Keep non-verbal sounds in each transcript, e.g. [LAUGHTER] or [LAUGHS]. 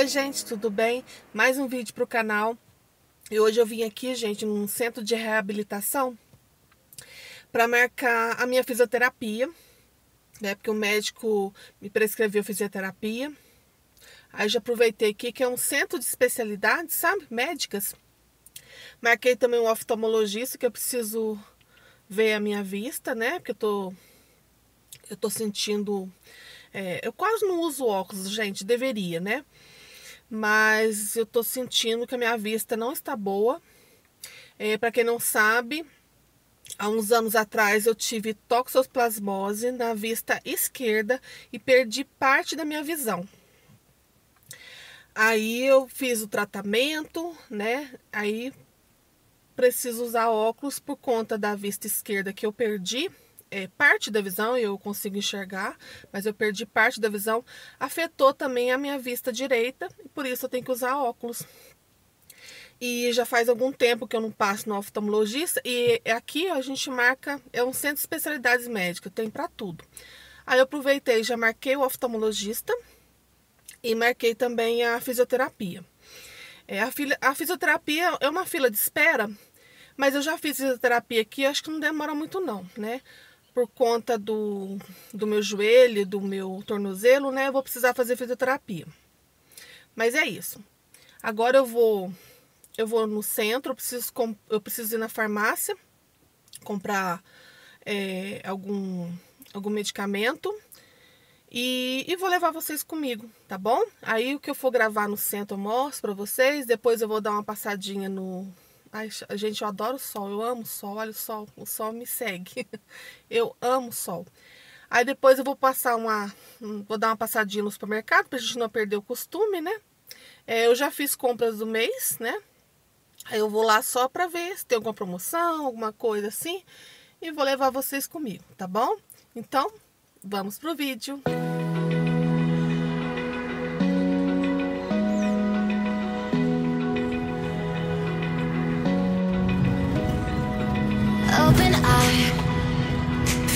Oi gente, tudo bem? Mais um vídeo para o canal. E hoje eu vim aqui, gente, num centro de reabilitação para marcar a minha fisioterapia, né? Porque o médico me prescreveu fisioterapia. Aí já aproveitei aqui que é um centro de especialidades, sabe? Médicas. Marquei também um oftalmologista que eu preciso ver a minha vista, né? Porque eu tô eu tô sentindo é, eu quase não uso óculos, gente, deveria, né? Mas eu tô sentindo que a minha vista não está boa. É, Para quem não sabe, há uns anos atrás eu tive toxoplasmose na vista esquerda e perdi parte da minha visão. Aí eu fiz o tratamento, né? Aí preciso usar óculos por conta da vista esquerda que eu perdi é, parte da visão, eu consigo enxergar, mas eu perdi parte da visão, afetou também a minha vista direita, e por isso eu tenho que usar óculos. E já faz algum tempo que eu não passo no oftalmologista, e aqui a gente marca, é um centro de especialidades médicas, tem para tudo. Aí eu aproveitei, já marquei o oftalmologista e marquei também a fisioterapia. É, a, fila, a fisioterapia é uma fila de espera, mas eu já fiz fisioterapia aqui, acho que não demora muito não, né? Por conta do, do meu joelho, do meu tornozelo, né? Eu vou precisar fazer fisioterapia. Mas é isso. Agora eu vou eu vou no centro, eu preciso, eu preciso ir na farmácia comprar é, algum, algum medicamento e, e, vou levar vocês comigo, tá bom? Aí o que eu for gravar no centro eu mostro pra vocês, depois eu vou dar uma passadinha no, Ai, gente, eu adoro sol, eu amo sol, olha o sol, o sol me segue. [LAUGHS] Eu amo sol. Aí depois eu vou passar uma, vou dar uma passadinha no supermercado pra gente não perder o costume, né? É, eu já fiz compras do mês, né? Aí eu vou lá só pra ver se tem alguma promoção, alguma coisa assim. E vou levar vocês comigo, tá bom? Então, vamos pro vídeo.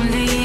lonely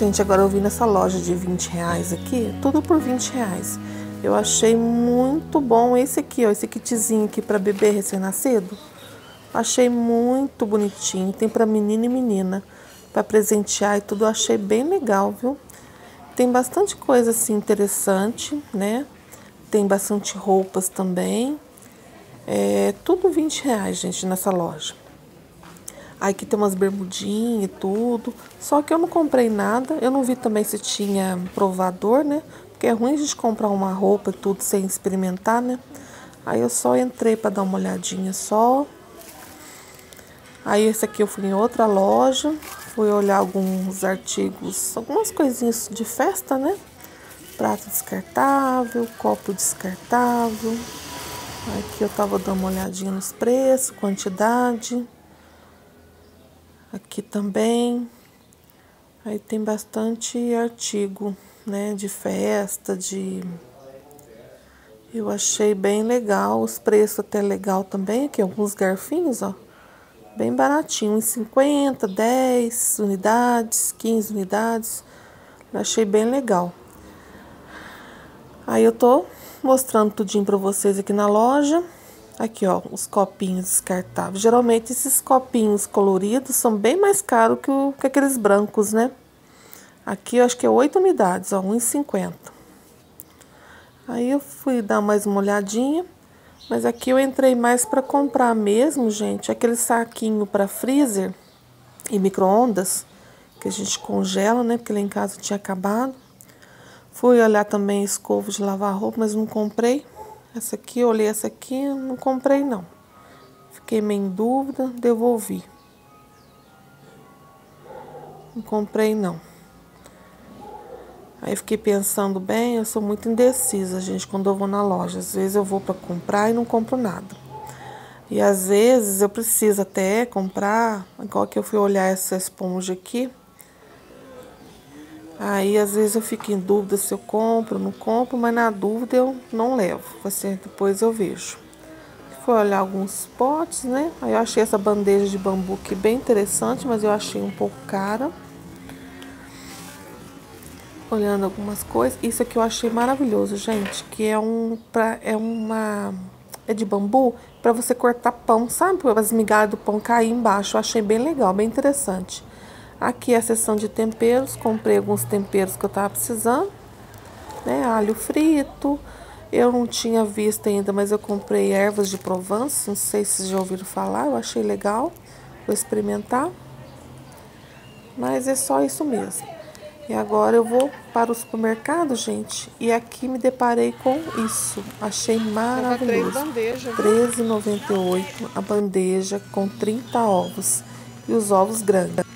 Gente, agora eu vim nessa loja de 20 reais aqui, tudo por 20 reais. Eu achei muito bom esse aqui, ó, esse kitzinho aqui para bebê recém-nascido. Achei muito bonitinho, tem para menino e menina, para presentear e tudo, achei bem legal, viu? Tem bastante coisa assim interessante, né? Tem bastante roupas também. É tudo 20 reais, gente, nessa loja. Aqui tem umas bermudinhas e tudo. Só que eu não comprei nada. Eu não vi também se tinha provador, né? Porque é ruim a gente comprar uma roupa e tudo sem experimentar, né? Aí eu só entrei para dar uma olhadinha só. Aí esse aqui eu fui em outra loja. Fui olhar alguns artigos, algumas coisinhas de festa, né? Prato descartável, copo descartável. Aqui eu tava dando uma olhadinha nos preços, quantidade. Aqui também. Aí tem bastante artigo, né, de festa, de Eu achei bem legal, os preços até legal também, aqui alguns garfinhos, ó. Bem baratinho, uns 50, 10 unidades, 15 unidades. Eu achei bem legal. Aí eu tô mostrando tudinho para vocês aqui na loja. Aqui, ó, os copinhos descartáveis. Geralmente esses copinhos coloridos são bem mais caros que, que aqueles brancos, né? Aqui eu acho que é 8 unidades, ó, 1,50. Aí eu fui dar mais uma olhadinha, mas aqui eu entrei mais para comprar mesmo, gente, aquele saquinho para freezer e micro-ondas, que a gente congela, né? Porque lá em casa tinha acabado. Fui olhar também escova de lavar roupa, mas não comprei. Essa aqui, olhei essa aqui, não comprei não. Fiquei meio em dúvida, devolvi. Não comprei não. Aí fiquei pensando bem, eu sou muito indecisa, gente, quando eu vou na loja. Às vezes eu vou para comprar e não compro nada. E às vezes eu preciso até comprar, igual que eu fui olhar essa esponja aqui. Aí às vezes eu fico em dúvida se eu compro ou não compro, mas na dúvida eu não levo. Assim, depois eu vejo. Fui olhar alguns potes, né? Aí eu achei essa bandeja de bambu aqui bem interessante, mas eu achei um pouco cara. Olhando algumas coisas. Isso aqui eu achei maravilhoso, gente. Que é um. Pra, é uma. É de bambu para você cortar pão, sabe? Para as migalhas do pão cair embaixo. Eu achei bem legal, bem interessante. Aqui é a seção de temperos, comprei alguns temperos que eu tava precisando, né? Alho frito, eu não tinha visto ainda, mas eu comprei ervas de Provence, não sei se vocês já ouviram falar, eu achei legal, vou experimentar. Mas é só isso mesmo. E agora eu vou para o supermercado, gente, e aqui me deparei com isso. Achei maravilhoso. R$13,98 a bandeja com 30 ovos. E os ovos grandes.